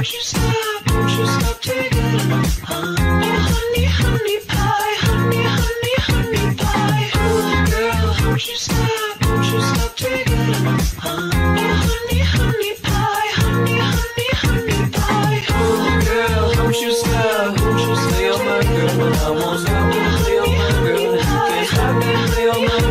Don't you stop? Won't you stop Take taking a Oh, honey, honey pie, honey, honey, honey pie. Oh, girl, don't you stop? Won't you stop Take taking a Oh, honey, honey pie, honey, honey, honey pie. Oh, girl, don't you stop? Won't you stay on my girl? I won't stop. Stay on my girl. Can't stop. Stay on my girl.